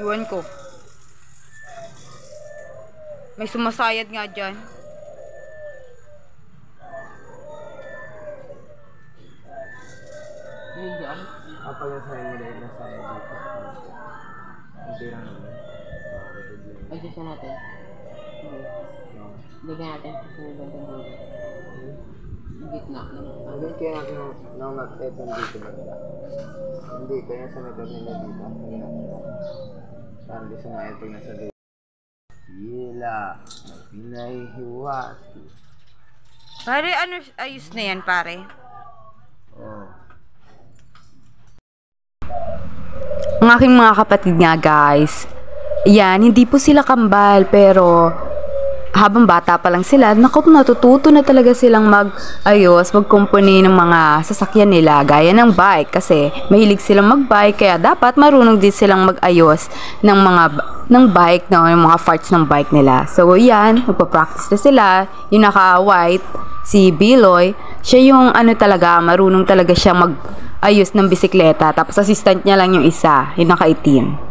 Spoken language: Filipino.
Iwan ko. May sumasayad nga dyan. Hindi dyan. Apa yung sa'yo nila yung nasa dito? Hindi lang naman. Ay, gusto natin. Okay. Lagyan natin sa sunod ang Gitna. Hanggang kaya natin nang nag-eton dito ba nila? Hindi, kaya sa medal nila dito. Kaya Parang di sumayad pag nasa dito. Sila, may pinahihiwati. Pare, ano, ayos na yan, pare. Oh. Ang aking mga kapatid nga, guys. Yan, hindi po sila kambal, pero habang bata pa lang sila, naku, natututo na talaga silang mag-ayos, magkumpuni ng mga sasakyan nila, gaya ng bike, kasi mahilig silang mag-bike, kaya dapat marunong din silang mag-ayos ng mga ng bike, no, yung mga parts ng bike nila. So, yan, magpa-practice na sila, yung naka-white, si Biloy, siya yung ano talaga, marunong talaga siya mag-ayos ng bisikleta, tapos assistant niya lang yung isa, yung naka-itim.